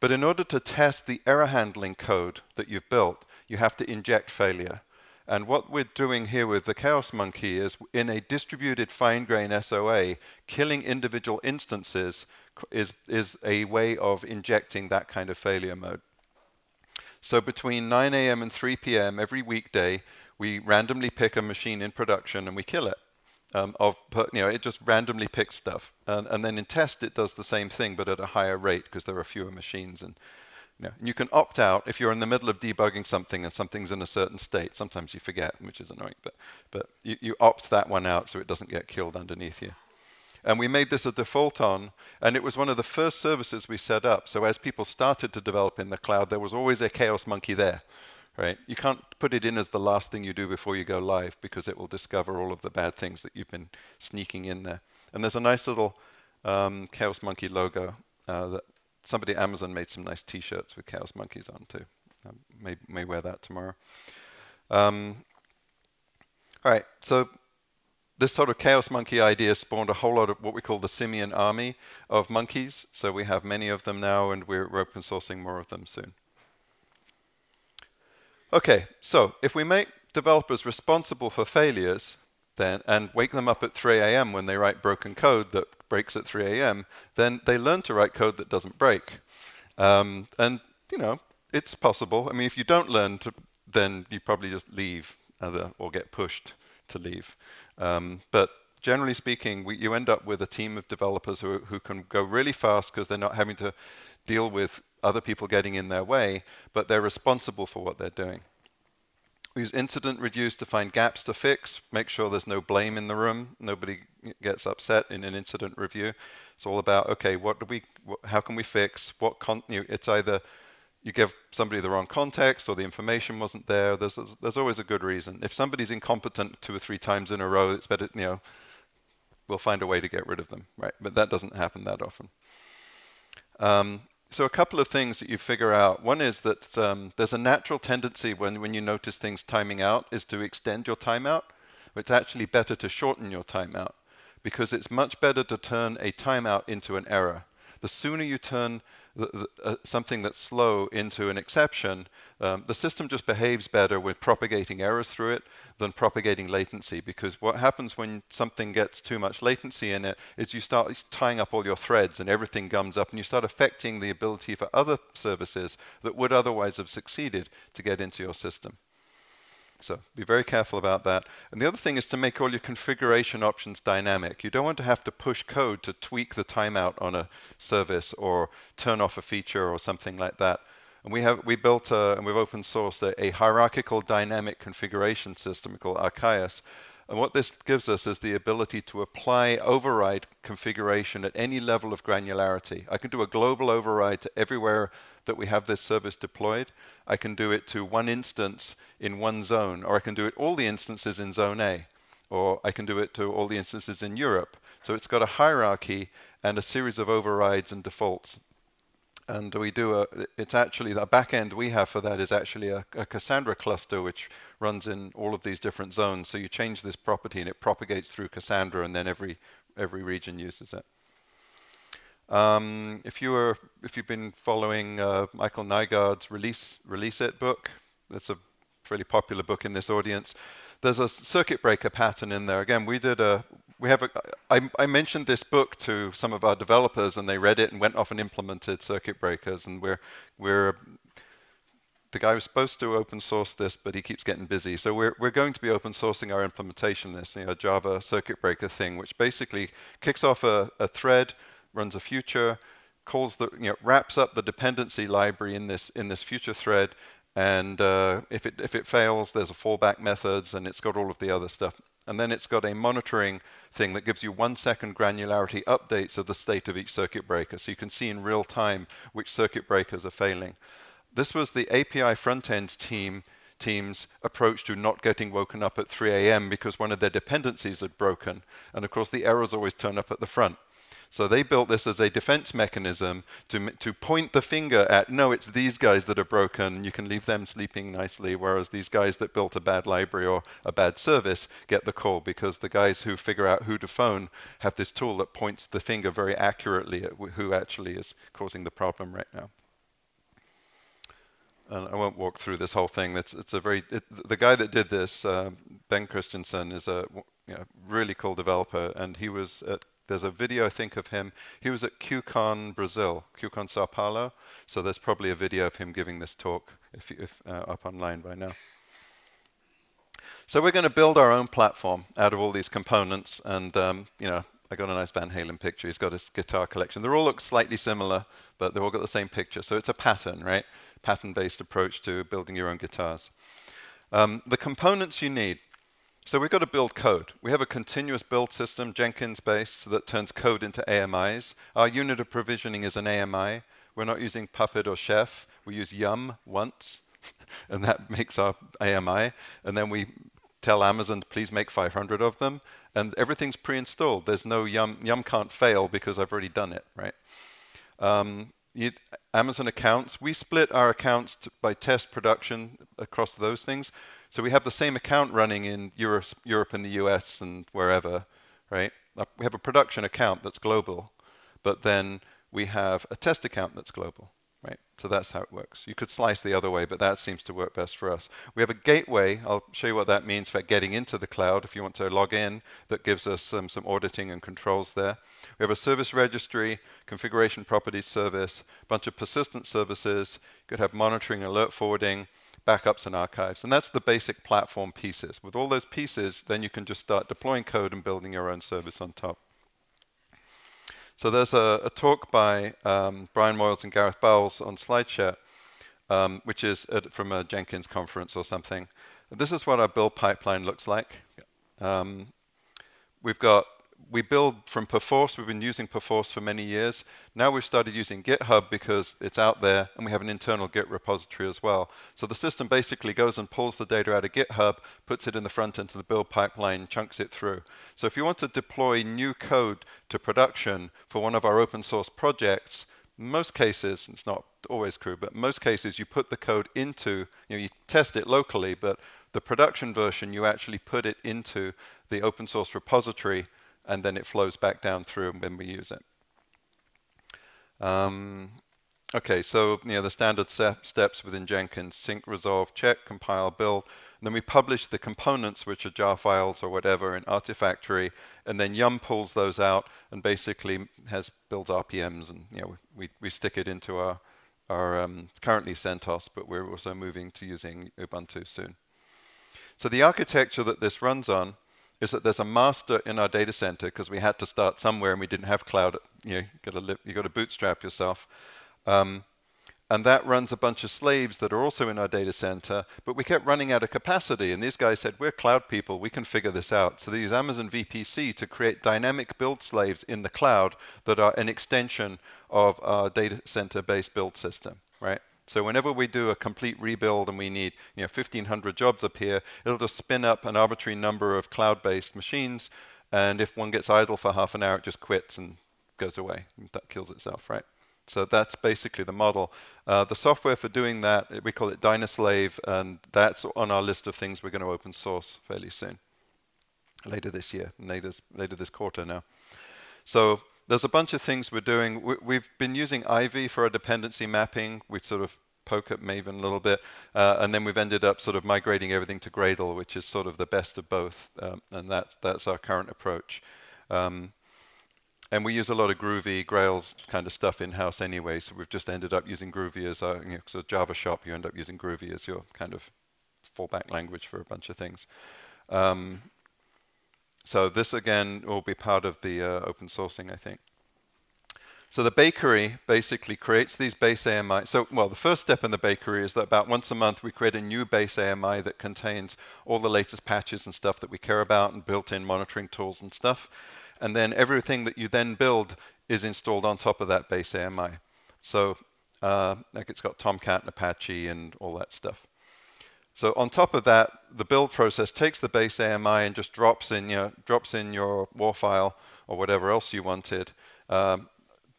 but in order to test the error handling code that you've built, you have to inject failure. And what we're doing here with the Chaos Monkey is in a distributed fine-grained SOA, killing individual instances is, is a way of injecting that kind of failure mode. So between 9 a.m. and 3 p.m. every weekday, we randomly pick a machine in production and we kill it. Um, of you know, it just randomly picks stuff, and, and, then in test it does the same thing, but at a higher rate because there are fewer machines and you, know, you can opt out if you're in the middle of debugging something and something's in a certain state. Sometimes you forget, which is annoying, but, but you, you opt that one out so it doesn't get killed underneath you. And we made this a default on, and it was one of the first services we set up. So as people started to develop in the cloud, there was always a Chaos Monkey there, right? You can't put it in as the last thing you do before you go live because it will discover all of the bad things that you've been sneaking in there. And there's a nice little um, Chaos Monkey logo uh, that somebody at Amazon made some nice T-shirts with chaos monkeys on too. I may may wear that tomorrow. Um, all right, so this sort of chaos monkey idea spawned a whole lot of what we call the simian army of monkeys. So we have many of them now, and we're open sourcing more of them soon. Okay, so if we make developers responsible for failures, then and wake them up at 3 a.m. when they write broken code that breaks at 3 a.m., then they learn to write code that doesn't break. Um, and, you know, it's possible. I mean, if you don't learn to, then you probably just leave other, or get pushed to leave. Um, but generally speaking, we, you end up with a team of developers who, who can go really fast because they're not having to deal with other people getting in their way, but they're responsible for what they're doing. Use incident reduce to find gaps to fix, make sure there's no blame in the room, nobody gets upset in an incident review. It's all about okay, what do we, what, how can we fix? What con- you it's either you give somebody the wrong context or the information wasn't there. There's, there's, there's always a good reason. If somebody's incompetent two or three times in a row, it's better you know we'll find a way to get rid of them, right? But that doesn't happen that often. Um, so a couple of things that you figure out. One is that um, there's a natural tendency when, when you notice things timing out is to extend your timeout. It's actually better to shorten your timeout because it's much better to turn a timeout into an error. The sooner you turn the, uh, something that's slow into an exception, um, the system just behaves better with propagating errors through it than propagating latency. Because what happens when something gets too much latency in it is you start tying up all your threads and everything gums up and you start affecting the ability for other services that would otherwise have succeeded to get into your system. So be very careful about that. And the other thing is to make all your configuration options dynamic. You don't want to have to push code to tweak the timeout on a service or turn off a feature or something like that. And we have we built a, and we've open sourced a, a hierarchical dynamic configuration system called Archaius. And what this gives us is the ability to apply override configuration at any level of granularity. I can do a global override to everywhere that we have this service deployed. I can do it to one instance in one zone, or I can do it all the instances in zone A, or I can do it to all the instances in Europe. So it's got a hierarchy and a series of overrides and defaults and we do a, it's actually, the backend we have for that is actually a, a, Cassandra cluster which runs in all of these different zones. So you change this property and it propagates through Cassandra and then every, every region uses it. Um, if you were, if you've been following uh, Michael Nygard's release, release it book, that's a fairly popular book in this audience. There's a circuit breaker pattern in there. Again, we did a, we have a, I, I mentioned this book to some of our developers and they read it and went off and implemented circuit breakers and we're we're the guy was supposed to open source this but he keeps getting busy so we're we're going to be open sourcing our implementation of this you know Java circuit breaker thing which basically kicks off a, a thread runs a future calls the you know wraps up the dependency library in this in this future thread and uh, if it if it fails there's a fallback methods and it's got all of the other stuff and then it's got a monitoring thing that gives you one second granularity updates of the state of each circuit breaker. So you can see in real time which circuit breakers are failing. This was the API front-end team team's approach to not getting woken up at 3 a.m. because one of their dependencies had broken. And of course, the errors always turn up at the front. So they built this as a defense mechanism to, to point the finger at, no, it's these guys that are broken, you can leave them sleeping nicely, whereas these guys that built a bad library or a bad service get the call because the guys who figure out who to phone have this tool that points the finger very accurately at who actually is causing the problem right now. And I won't walk through this whole thing. It's, it's a very it, the guy that did this, uh, Ben Christensen, is a you know, really cool developer, and he was at there's a video, I think, of him. He was at QCon Brazil, QCon Sao Paulo. So there's probably a video of him giving this talk if, if uh, up online by now. So we're going to build our own platform out of all these components. And, um, you know, I got a nice Van Halen picture. He's got his guitar collection. They all look slightly similar, but they've all got the same picture. So it's a pattern, right? Pattern-based approach to building your own guitars. Um, the components you need. So we've got to build code. We have a continuous build system, Jenkins-based, that turns code into AMIs. Our unit of provisioning is an AMI. We're not using Puppet or Chef. We use Yum once, and that makes our AMI. And then we tell Amazon, please make 500 of them. And everything's pre-installed. There's no Yum. Yum can't fail because I've already done it, right? Um, Amazon accounts, we split our accounts by test production across those things. So we have the same account running in Europe, Europe and the US and wherever, right? We have a production account that's global, but then we have a test account that's global, right? So that's how it works. You could slice the other way, but that seems to work best for us. We have a gateway. I'll show you what that means for getting into the cloud if you want to log in. That gives us um, some auditing and controls there. We have a service registry, configuration properties service, a bunch of persistent services. You could have monitoring, alert forwarding, backups and archives. And that's the basic platform pieces. With all those pieces, then you can just start deploying code and building your own service on top. So there's a, a talk by um, Brian Moyles and Gareth Bowles on SlideShare, um, which is at, from a Jenkins conference or something. This is what our build pipeline looks like. Um, we've got we build from Perforce. We've been using Perforce for many years. Now we've started using GitHub because it's out there, and we have an internal Git repository as well. So the system basically goes and pulls the data out of GitHub, puts it in the front end of the build pipeline, chunks it through. So if you want to deploy new code to production for one of our open source projects, most cases, it's not always true, but most cases you put the code into, you know, you test it locally, but the production version, you actually put it into the open source repository and then it flows back down through when we use it. Um, okay, so you know the standard steps within Jenkins: sync, resolve, check, compile, build. And then we publish the components, which are jar files or whatever, in Artifactory, and then Yum pulls those out and basically has builds RPMs, and you know we we stick it into our our um, currently CentOS, but we're also moving to using Ubuntu soon. So the architecture that this runs on is that there's a master in our data center because we had to start somewhere and we didn't have cloud. You know, got to you got to bootstrap yourself. Um, and that runs a bunch of slaves that are also in our data center, but we kept running out of capacity. And these guys said, we're cloud people, we can figure this out. So they use Amazon VPC to create dynamic build slaves in the cloud that are an extension of our data center-based build system, right? So whenever we do a complete rebuild and we need you know 1,500 jobs up here, it'll just spin up an arbitrary number of cloud-based machines, and if one gets idle for half an hour, it just quits and goes away. That kills itself, right? So that's basically the model. Uh, the software for doing that, we call it Dynaslave, and that's on our list of things we're going to open source fairly soon, later this year, later, later this quarter now. So there's a bunch of things we're doing. We, have been using Ivy for our dependency mapping. We sort of poke at Maven a little bit, uh, and then we've ended up sort of migrating everything to Gradle, which is sort of the best of both, um, and that's that's our current approach. Um, and we use a lot of Groovy, Grails kind of stuff in-house anyway, so we've just ended up using Groovy as our, you know, Java shop, you end up using Groovy as your kind of fallback language for a bunch of things. Um, so this again will be part of the uh, open sourcing, I think. So the bakery basically creates these base AMI. So, well, the first step in the bakery is that about once a month we create a new base AMI that contains all the latest patches and stuff that we care about and built-in monitoring tools and stuff. And then everything that you then build is installed on top of that base AMI. So, uh, like it's got Tomcat and Apache and all that stuff. So on top of that, the build process takes the base AMI and just drops in your drops in your WAR file or whatever else you wanted, um,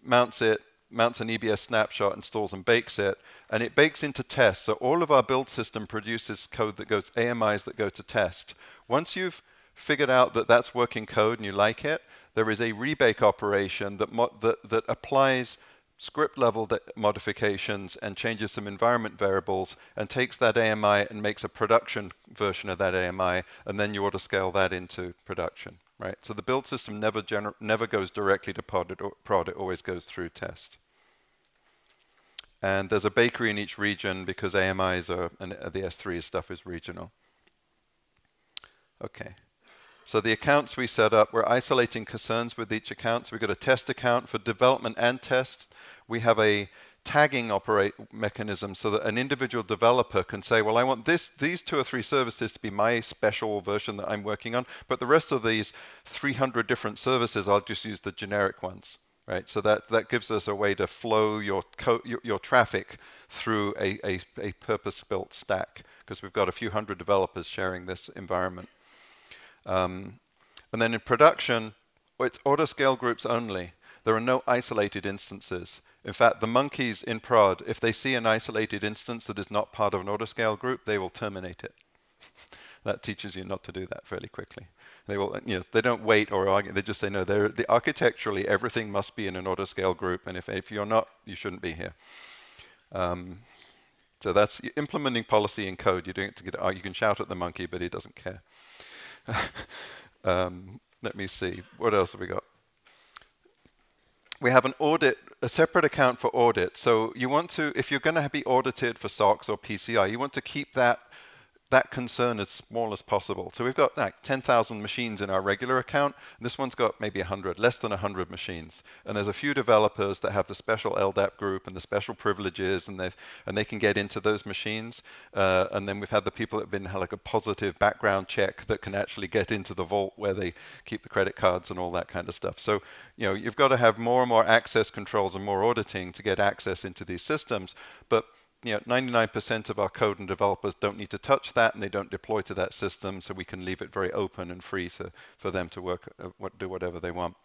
mounts it, mounts an EBS snapshot, installs and bakes it, and it bakes into test. So all of our build system produces code that goes AMIs that go to test. Once you've figured out that that's working code and you like it, there is a rebake operation that that, that applies script level modifications and changes some environment variables and takes that AMI and makes a production version of that AMI and then you auto scale that into production, right? So the build system never never goes directly to prod it, prod, it always goes through test. And there's a bakery in each region because AMIs are, and the S3 stuff is regional. Okay. So the accounts we set up, we're isolating concerns with each account. So we've got a test account for development and test. We have a tagging operate mechanism so that an individual developer can say, well, I want this, these two or three services to be my special version that I'm working on, but the rest of these 300 different services, I'll just use the generic ones. Right, so that, that gives us a way to flow your, your, your, traffic through a, a, a purpose-built stack because we've got a few hundred developers sharing this environment. Um, and then in production, it's autoscale groups only. There are no isolated instances. In fact, the monkeys in prod, if they see an isolated instance that is not part of an autoscale group, they will terminate it. that teaches you not to do that fairly quickly. They will, you know, they don't wait or argue. They just say no. They're, the architecturally, everything must be in an autoscale group, and if if you're not, you shouldn't be here. Um, so that's implementing policy in code. You're doing it to get. You can shout at the monkey, but he doesn't care. um, let me see. What else have we got? We have an audit, a separate account for audit. So you want to, if you're going to be audited for SOX or PCI, you want to keep that that concern as small as possible. So we've got like 10,000 machines in our regular account. this one's got maybe 100, less than 100 machines. And there's a few developers that have the special LDAP group and the special privileges, and, and they can get into those machines. Uh, and then we've had the people that have been like a positive background check that can actually get into the vault where they keep the credit cards and all that kind of stuff. So you know, you've got to have more and more access controls and more auditing to get access into these systems. But you know, 99% of our code and developers don't need to touch that and they don't deploy to that system, so we can leave it very open and free to, for them to work, uh, what, do whatever they want.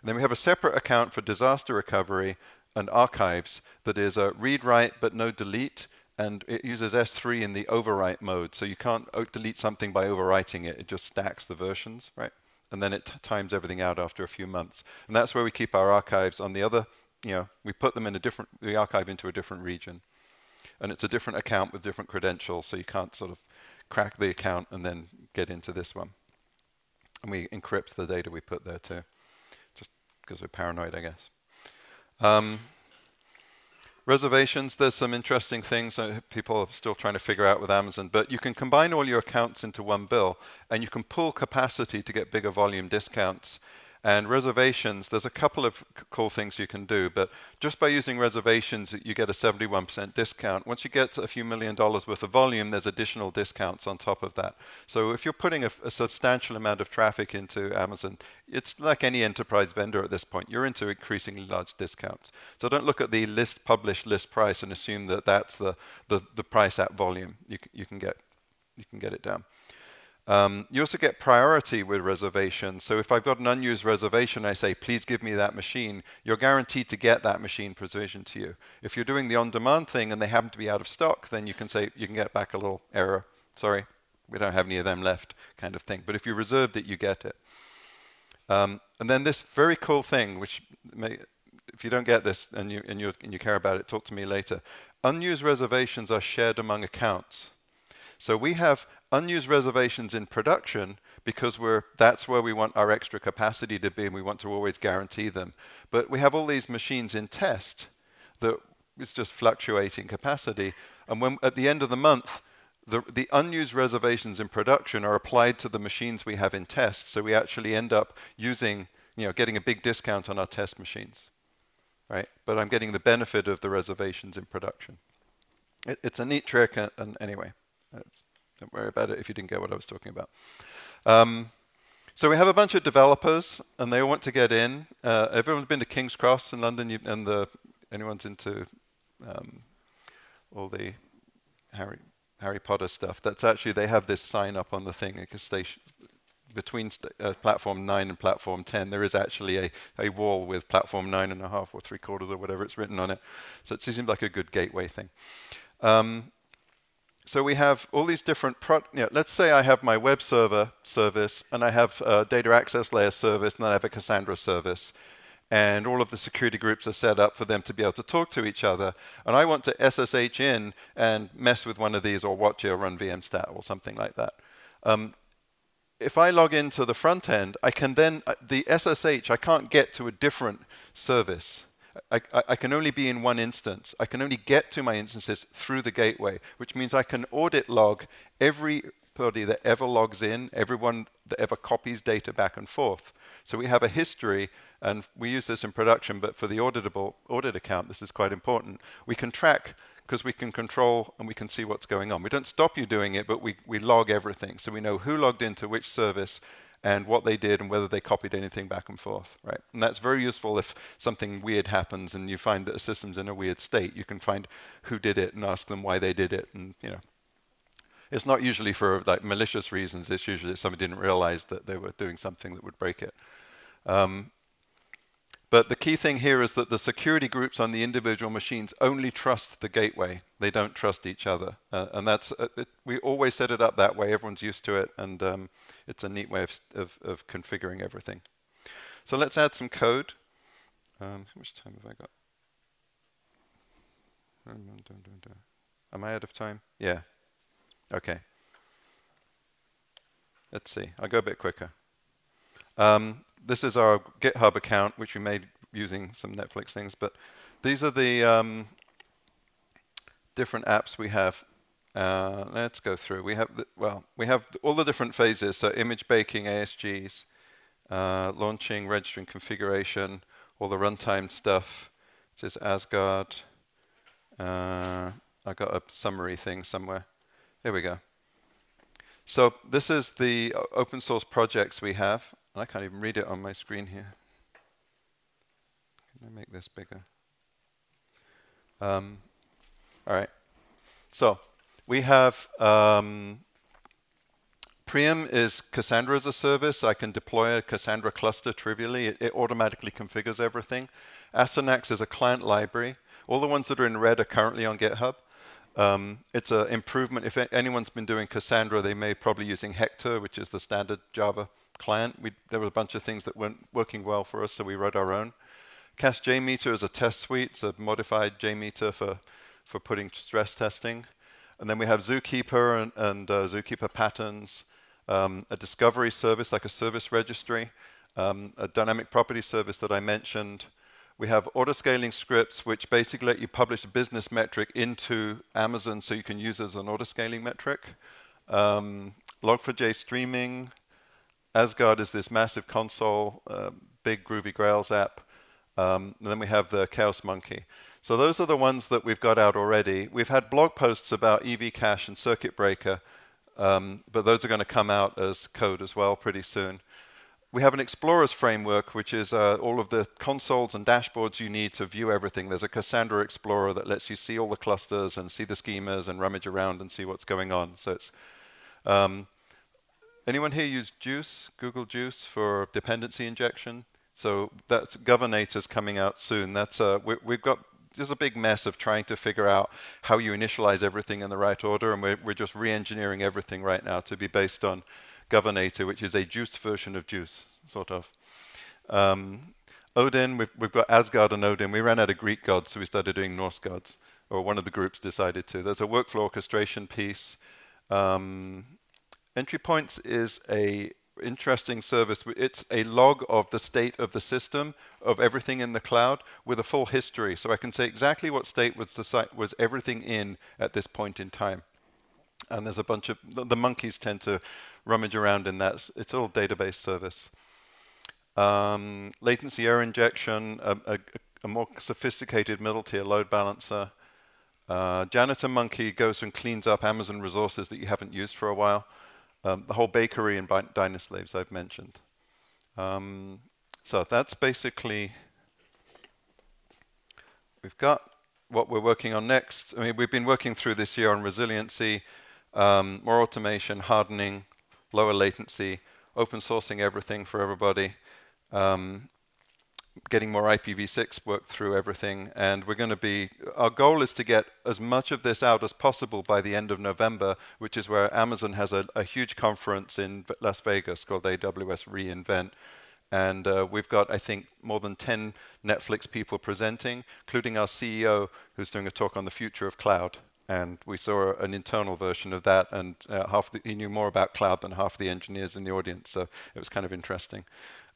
And then we have a separate account for disaster recovery and archives that is a read write but no delete and it uses S3 in the overwrite mode. So you can't delete something by overwriting it it just stacks the versions right? And then it times everything out after a few months. And that's where we keep our archives on the other you know we put them in a different we archive into a different region and it's a different account with different credentials, so you can't sort of crack the account and then get into this one. And we encrypt the data we put there too, just because we're paranoid, I guess. Um, reservations, there's some interesting things people are still trying to figure out with Amazon, but you can combine all your accounts into one bill, and you can pull capacity to get bigger volume discounts. And reservations, there's a couple of cool things you can do, but just by using reservations, you get a 71% discount. Once you get a few million dollars worth of volume, there's additional discounts on top of that. So if you're putting a, a substantial amount of traffic into Amazon, it's like any enterprise vendor at this point. You're into increasingly large discounts. So don't look at the list published list price and assume that that's the, the, the price at volume. You, you, can get, you can get it down. Um, you also get priority with reservations. So if I've got an unused reservation, I say, please give me that machine, you're guaranteed to get that machine provisioned to you. If you're doing the on-demand thing and they happen to be out of stock, then you can say, you can get back a little error. Sorry, we don't have any of them left kind of thing. But if you reserved it, you get it. Um, and then this very cool thing, which may, if you don't get this and you, and, you, and you care about it, talk to me later. Unused reservations are shared among accounts. So we have unused reservations in production because we're that's where we want our extra capacity to be and we want to always guarantee them. But we have all these machines in test that is just fluctuating capacity. And when at the end of the month, the, the unused reservations in production are applied to the machines we have in test. So we actually end up using, you know, getting a big discount on our test machines. Right? But I'm getting the benefit of the reservations in production. It, it's a neat trick, and, and anyway, don't worry about it if you didn't get what I was talking about. Um, so we have a bunch of developers, and they all want to get in. Uh, everyone's been to King's Cross in London, and the anyone's into um, all the Harry Harry Potter stuff. That's actually they have this sign up on the thing, like a station between st uh, platform nine and platform ten. There is actually a, a wall with platform nine and a half or three quarters or whatever it's written on it. So it seems like a good gateway thing. Um, so we have all these different, know, let's say I have my web server service and I have a data access layer service and then I have a Cassandra service. And all of the security groups are set up for them to be able to talk to each other. And I want to SSH in and mess with one of these or watch it or run VMstat or something like that. Um, if I log into the front end, I can then, uh, the SSH, I can't get to a different service. I, I, can only be in one instance. I can only get to my instances through the gateway, which means I can audit log everybody that ever logs in, everyone that ever copies data back and forth. So we have a history, and we use this in production, but for the auditable audit account, this is quite important. We can track because we can control and we can see what's going on. We don't stop you doing it, but we, we log everything. So we know who logged into which service and what they did and whether they copied anything back and forth, right? And that's very useful if something weird happens and you find that a system's in a weird state. You can find who did it and ask them why they did it, and you know. It's not usually for like malicious reasons. It's usually that somebody didn't realize that they were doing something that would break it. Um, but the key thing here is that the security groups on the individual machines only trust the gateway. They don't trust each other. Uh, and that's uh, it, we always set it up that way. Everyone's used to it. And um, it's a neat way of, of, of, configuring everything. So let's add some code. Um, how much time have I got? Am I out of time? Yeah. Okay. Let's see. I'll go a bit quicker. Um, this is our GitHub account, which we made using some Netflix things. But these are the um, different apps we have. Uh, let's go through. We have the, well, we have all the different phases. So image baking, ASGs, uh, launching, registering, configuration, all the runtime stuff. This is Asgard. Uh, I got a summary thing somewhere. There we go. So this is the open source projects we have. I can't even read it on my screen here. Can I make this bigger? Um, all right. So we have um, Priam is Cassandra as a service. I can deploy a Cassandra cluster trivially. It, it automatically configures everything. Astyanax is a client library. All the ones that are in red are currently on GitHub. Um, it's an improvement. If anyone's been doing Cassandra, they may probably using Hector, which is the standard Java client. We, there were a bunch of things that weren't working well for us, so we wrote our own. CassJMeter is a test suite. It's a modified JMeter for, for putting stress testing. And then we have Zookeeper and, and uh, Zookeeper patterns, um, a discovery service like a service registry, um, a dynamic property service that I mentioned. We have autoscaling scripts which basically let you publish a business metric into Amazon so you can use it as an autoscaling metric. Um, Log4j streaming. Asgard is this massive console, uh, big Groovy Grails app. Um, and then we have the Chaos Monkey. So those are the ones that we've got out already. We've had blog posts about EV Cache and Circuit Breaker, um, but those are going to come out as code as well pretty soon. We have an Explorers framework, which is uh, all of the consoles and dashboards you need to view everything. There's a Cassandra Explorer that lets you see all the clusters and see the schemas and rummage around and see what's going on. So it's um, anyone here use Guice, Google Guice for dependency injection? So that's Governators coming out soon. That's uh, we, we've got there's a big mess of trying to figure out how you initialize everything in the right order, and we're, we're just re-engineering everything right now to be based on Governator, which is a juiced version of Guice, sort of. Um, Odin, we've, we've got Asgard and Odin. We ran out of Greek gods, so we started doing Norse gods, or one of the groups decided to. There's a workflow orchestration piece. Um, entry points is a interesting service. It's a log of the state of the system, of everything in the cloud, with a full history. So I can say exactly what state was, the site, was everything in at this point in time. And there's a bunch of, the, monkeys tend to rummage around in that. It's all database service. Um, latency error injection, a, a, a, more sophisticated middle tier load balancer. Uh, Janitor Monkey goes and cleans up Amazon resources that you haven't used for a while. Um, the whole bakery and Dynaslaves I've mentioned. Um, so that's basically, we've got what we're working on next. I mean, we've been working through this year on resiliency, um, more automation, hardening, lower latency, open sourcing everything for everybody, um, getting more IPv6 worked through everything. And we're going to be, our goal is to get as much of this out as possible by the end of November, which is where Amazon has a, a huge conference in Las Vegas called AWS reInvent. And uh, we've got, I think, more than 10 Netflix people presenting, including our CEO, who's doing a talk on the future of cloud and we saw an internal version of that, and uh, half the, he knew more about cloud than half the engineers in the audience, so it was kind of interesting.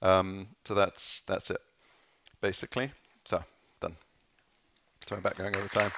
Um, so that's that's it, basically. So done. Sorry about going over time.